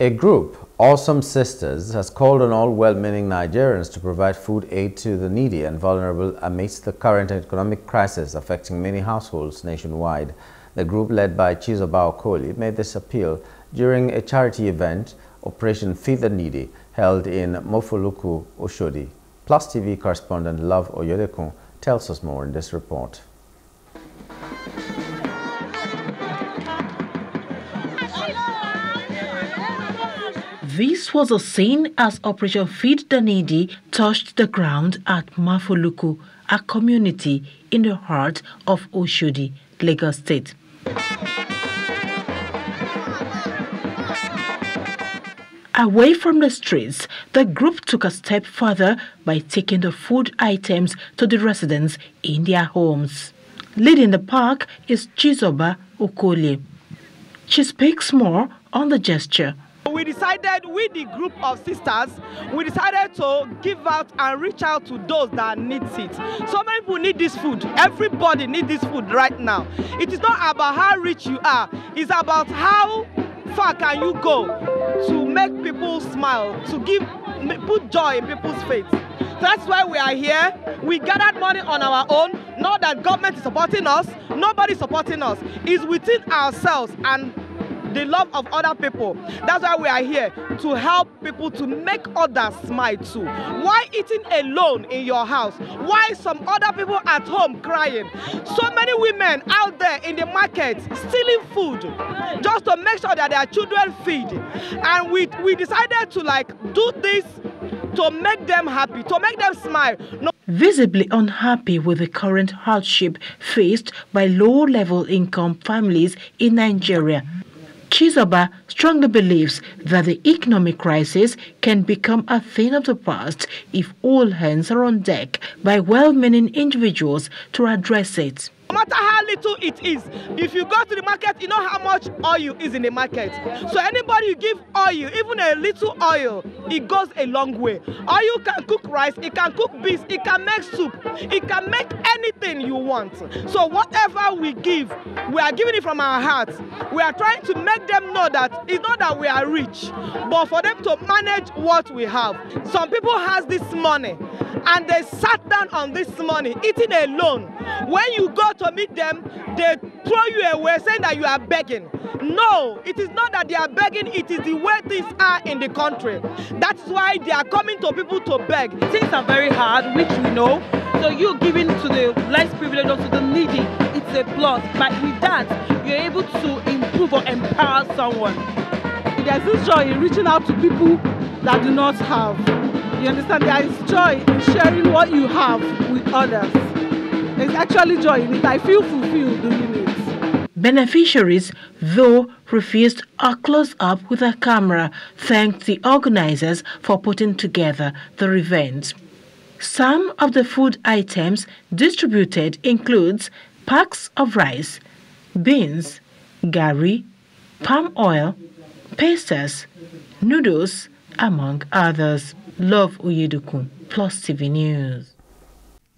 A group, Awesome Sisters, has called on all well-meaning Nigerians to provide food aid to the needy and vulnerable amidst the current economic crisis affecting many households nationwide. The group, led by Chizoba Okolie, made this appeal during a charity event, Operation Feed the Needy, held in Mafoluku, Oshodi. Plus TV correspondent Love Oyedekun tells us more in this report. This was a scene as Operation Feed the Needy touched the ground at Mafoluku, a community in the heart of Oshodi, Lagos State. Away from the streets, the group took a step further by taking the food items to the residents in their homes. Leading the park is Chizoba Okolie. She speaks more on the gesture we decided with the group of sisters we decided to give out and reach out to those that need it. So many people need this food. Everybody need this food right now. It is not about how rich you are. It's about how far can you go to make people smile to give put joy in people's face that's why we are here. We gathered money on our own. Not that government is supporting us. Nobody supporting us. It's within ourselves and the love of other people. That's why we are here to help people to make others smile too. Why eating alone in your house? Why some other people at home crying? So many women out there in the market stealing food just to make sure that their children feed. And we, we decided to like do this to make them happy, to make them smile. No Visibly unhappy with the current hardship faced by low-level income families in Nigeria, Chizoba strongly believes that the economic crisis can become a thing of the past if all hands are on deck by well-meaning individuals to address it. No little it is, if you go to the market, you know how much oil is in the market. So anybody you give oil, even a little oil, it goes a long way. Oil can cook rice, it can cook beans, it can make soup, it can make anything you want. So whatever we give, we are giving it from our hearts. We are trying to make them know that it's not that we are rich, but for them to manage what we have. Some people has this money and they sat down on this money eating alone. When you go to meet them, they throw you away saying that you are begging. No, it is not that they are begging, it is the way things are in the country. That's why they are coming to people to beg. Things are very hard, which we know. So you giving to the less privileged or to the needy, it's a plus. But with that, you're able to improve or empower someone. There's this joy in reaching out to people that do not have. You understand? There is joy in sharing what you have with others. There's actually joy in it. I feel fulfilled doing it. Beneficiaries, though refused a close-up with a camera, thanked the organizers for putting together the event. Some of the food items distributed includes packs of rice, beans, gari, palm oil, pastas, noodles, among others. Love Uyedukun, Plus TV News.